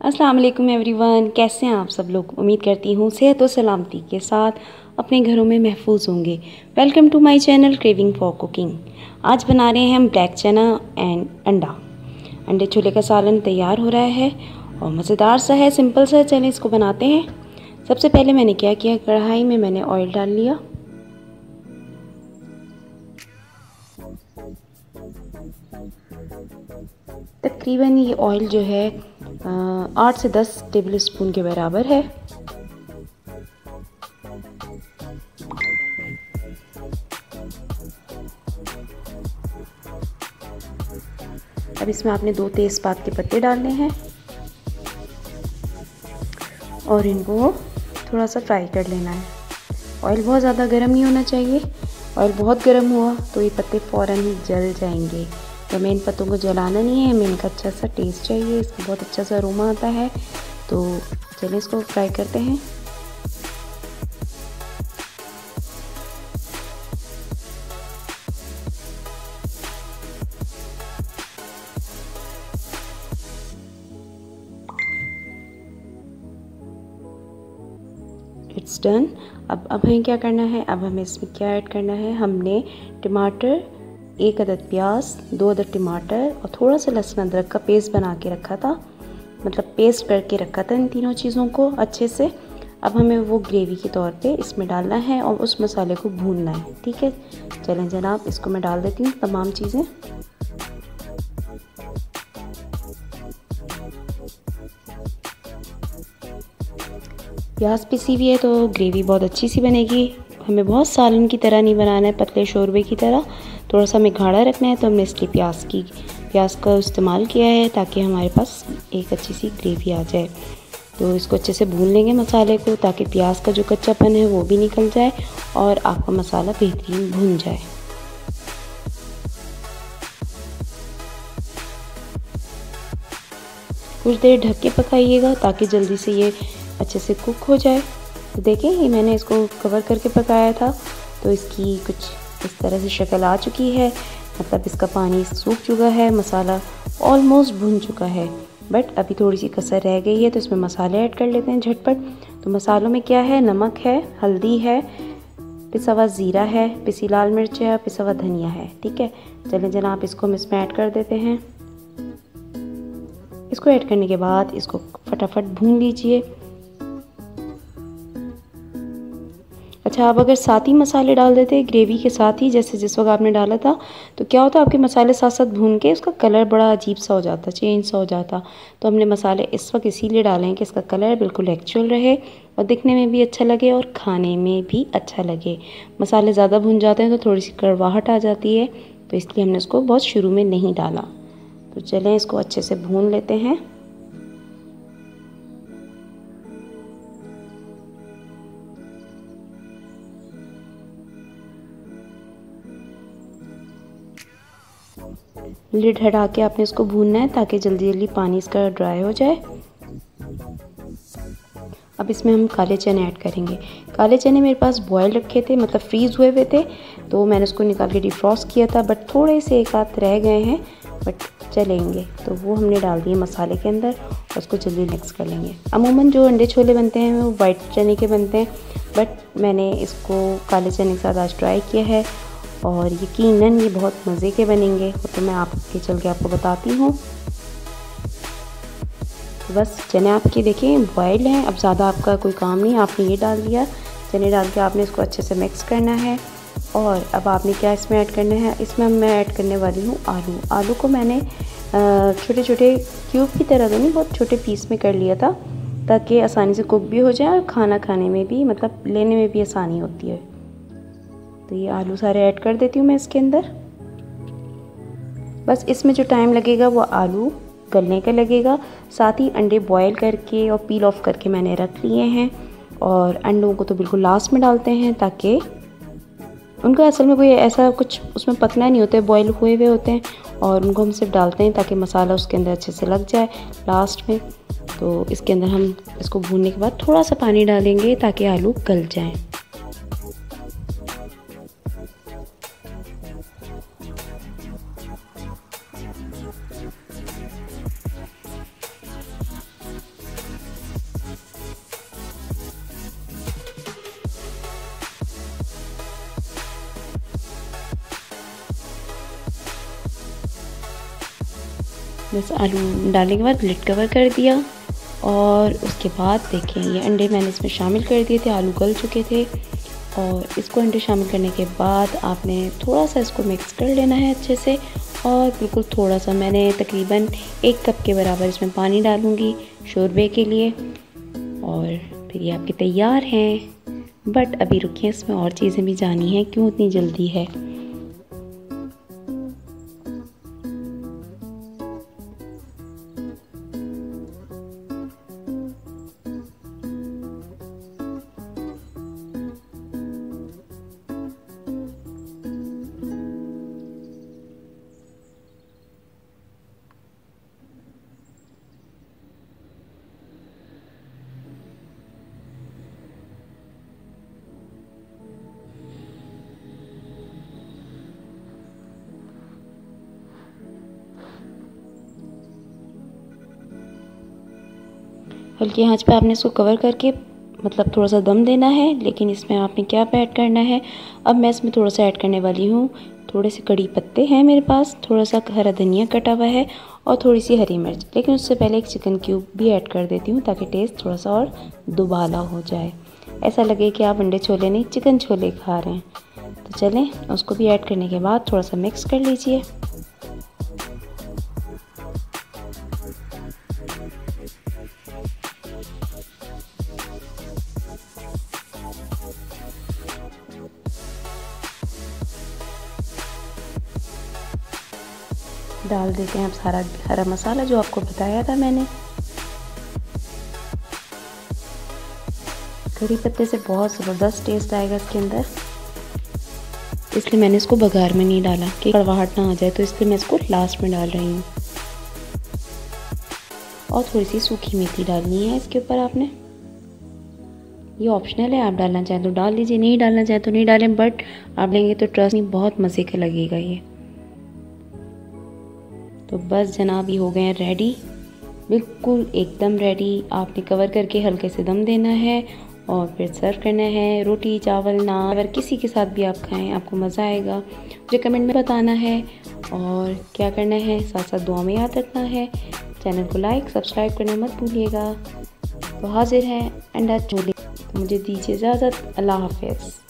अस्सलाम वालेकुम एवरीवन, कैसे हैं आप सब लोग? उम्मीद करती हूँ सेहत और सलामती के साथ अपने घरों में महफूज होंगे। Welcome to my channel craving for cooking आज बना रहे हैं हम ब्लैक चना एंड अंडा। अंडे छोले का सालन तैयार हो रहा है और मज़ेदार सा है सिंपल सा चले इसको बनाते हैं। सबसे पहले मैंने क्या किया? कढ़ाई में मैंने ऑयल डाल लिया। तकरीबन ये ऑयल जो है आठ से दस टेबल स्पून के बराबर है। अब इसमें आपने दो तेज़पात के पत्ते डालने हैं और इनको थोड़ा सा फ्राई कर लेना है। ऑयल बहुत ज़्यादा गर्म नहीं होना चाहिए। ऑयल बहुत गर्म हुआ तो ये पत्ते फ़ौर ही जल जाएँगे। तो हमें इन पत्तों को जलाना नहीं है। हमें इनका अच्छा सा टेस्ट चाहिए। इसका बहुत अच्छा सा अरोमा आता है। तो चलिए इसको फ्राई करते हैं। इट्स डन अब अब हमें क्या करना है? अब हमें इसमें क्या ऐड करना है? हमने टमाटर एक अदद प्याज, दो अदद टमाटर और थोड़ा सा लहसुन अदरक का पेस्ट बना के रखा था। मतलब पेस्ट करके रखा था इन तीनों चीज़ों को अच्छे से। अब हमें वो ग्रेवी के तौर पे इसमें डालना है और उस मसाले को भूनना है, ठीक है? चलें जनाब, इसको मैं डाल देती हूँ तमाम चीज़ें। प्याज पिसी हुई है तो ग्रेवी बहुत अच्छी सी बनेगी। हमें बहुत सालन की तरह नहीं बनाना है, पतले शोरबे की तरह। थोड़ा सा हमें गाढ़ा रखना है तो हमने इसलिए प्याज की, प्याज का इस्तेमाल किया है ताकि हमारे पास एक अच्छी सी ग्रेवी आ जाए। तो इसको अच्छे से भून लेंगे मसाले को, ताकि प्याज का जो कच्चापन है वो भी निकल जाए और आपका मसाला बेहतरीन भून जाए। कुछ देर ढक के पकाइएगा ताकि जल्दी से ये अच्छे से कुक हो जाए। तो देखें, ये मैंने इसको कवर करके पकाया था। तो इसकी कुछ इस तरह से शक्ल आ चुकी है। मतलब इसका पानी सूख चुका है, मसाला ऑलमोस्ट भुन चुका है। बट अभी थोड़ी सी कसर रह गई है तो इसमें मसाले ऐड कर लेते हैं झटपट। तो मसालों में क्या है? नमक है, हल्दी है पिसा हुआ ज़ीरा है, पिसी लाल मिर्च है पिसा हुआ धनिया है, ठीक है? चलें जना आप इसको हम इसमें ऐड कर देते हैं। इसको ऐड करने के बाद इसको फटाफट भून लीजिए। अच्छा आप अगर साथ ही मसाले डाल देते ग्रेवी के साथ ही, जैसे जिस वक्त आपने डाला था तो क्या होता, आपके मसाले साथ साथ भून के उसका कलर बड़ा अजीब सा हो जाता चेंज सा हो जाता। तो हमने मसाले इस वक्त इसीलिए डाले हैं कि इसका कलर बिल्कुल एक्चुअल रहे और दिखने में भी अच्छा लगे और खाने में भी अच्छा लगे। मसाले ज़्यादा भून जाते हैं तो थोड़ी सी कड़वाहट आ जाती है तो इसलिए हमने उसको बहुत शुरू में नहीं डाला। तो चलें, इसको अच्छे से भून लेते हैं। लिड हटा के आपने इसको भूनना है ताकि जल्दी जल्दी पानी इसका ड्राई हो जाए। अब इसमें हम काले चने ऐड करेंगे। काले चने मेरे पास बॉयल रखे थे मतलब फ्रीज़ हुए हुए थे तो मैंने उसको निकाल के डिफ्रॉस्ट किया था बट थोड़े से एक हाथ रह गए हैं बट चलेंगे। तो वो हमने डाल दिए मसाले के अंदर और उसको जल्दी मिक्स कर लेंगे। अमूमन जो अंडे छोले बनते हैं, वो वाइट चने के बनते हैं बट मैंने इसको काले चने के साथ आज ट्राई किया है। और यकीनन ये बहुत मज़े के बनेंगे। तो मैं आपके चल के आपको बताती हूँ। बस, चने आपके देखें बॉयल हैं। अब ज़्यादा आपका कोई काम नहीं, आपने ये डाल दिया। चने डाल के आपने इसको अच्छे से मिक्स करना है। और अब आपने क्या इसमें ऐड करना है? इसमें मैं ऐड करने वाली हूँ आलू। आलू को मैंने छोटे छोटे क्यूब की तरह तो नहीं, बहुत छोटे पीस में कर लिया था, ताकि आसानी से कुक भी हो जाए और खाना खाने में भी मतलब लेने में भी आसानी होती है। तो ये आलू सारे ऐड कर देती हूँ मैं इसके अंदर। बस इसमें जो टाइम लगेगा वो आलू गलने का लगेगा। साथ ही अंडे बॉयल करके और पील ऑफ़ करके मैंने रख लिए हैं और अंडों को तो बिल्कुल लास्ट में डालते हैं ताकि उनका असल में कोई ऐसा कुछ उसमें पतना नहीं होता बॉयल हुए हुए होते हैं और उनको हम सिर्फ़ डालते हैं ताकि मसाला उसके अंदर अच्छे से लग जाए लास्ट में। तो इसके अंदर हम इसको भूनने के बाद थोड़ा सा पानी डालेंगे ताकि आलू गल जाएँ। बस आलू डालने के बाद लिट कवर कर दिया और उसके बाद देखें, ये अंडे मैंने इसमें शामिल कर दिए थे, आलू गल चुके थे। और इसको अंडे शामिल करने के बाद आपने थोड़ा सा इसको मिक्स कर लेना है अच्छे से और बिल्कुल थोड़ा सा मैंने तकरीबन एक कप के बराबर इसमें पानी डालूँगी शोरबे के लिए। और फिर ये आपके तैयार हैं। बट अभी रुकिए, इसमें और चीज़ें भी जानी हैं, क्यों इतनी जल्दी है? हल्की आँच पे आपने इसको कवर करके मतलब थोड़ा सा दम देना है, लेकिन इसमें आपने क्या ऐड करना है? अब मैं इसमें थोड़ा सा ऐड करने वाली हूँ। थोड़े से कड़ी पत्ते हैं मेरे पास थोड़ा सा हरा धनिया कटा हुआ है और थोड़ी सी हरी मिर्च। लेकिन उससे पहले एक चिकन क्यूब भी ऐड कर देती हूँ ताकि टेस्ट थोड़ा सा और दुबाला हो जाए। ऐसा लगे कि आप अंडे छोले नहीं चिकन छोले खा रहे हैं। तो चलें, उसको भी ऐड करने के बाद थोड़ा सा मिक्स कर लीजिए। डाल देते हैं आप सारा हरा मसाला जो आपको बताया था मैंने। कड़ी पत्ते से बहुत ज़बरदस्त टेस्ट आएगा इसके अंदर। इसलिए मैंने इसको बघार में नहीं डाला कि कड़वाहट ना आ जाए तो इसलिए मैं इसको लास्ट में डाल रही हूँ। और थोड़ी सी सूखी मेथी डालनी है इसके ऊपर आपने। ये ऑप्शनल है, आप डालना चाहें तो डाल लीजिए नहीं डालना चाहें तो नहीं डालें बट आप लेंगे तो ट्रस्ट नहीं, बहुत मज़े का लगेगा ये। तो बस जनाब, ये हो गए हैं रेडी बिल्कुल एकदम रेडी आपने कवर करके हल्के से दम देना है और फिर सर्व करना है। रोटी, चावल, नान अगर किसी के साथ भी आप खाएँ, आपको मज़ा आएगा। मुझे कमेंट में बताना है और क्या करना है साथ साथ दुआ में याद रखना है। चैनल को लाइक सब्सक्राइब करना मत भूलिएगा। तो हाजिर है अंडा चोली तो मुझे दीजिए इजाज़त। अल्लाह हाफिज़।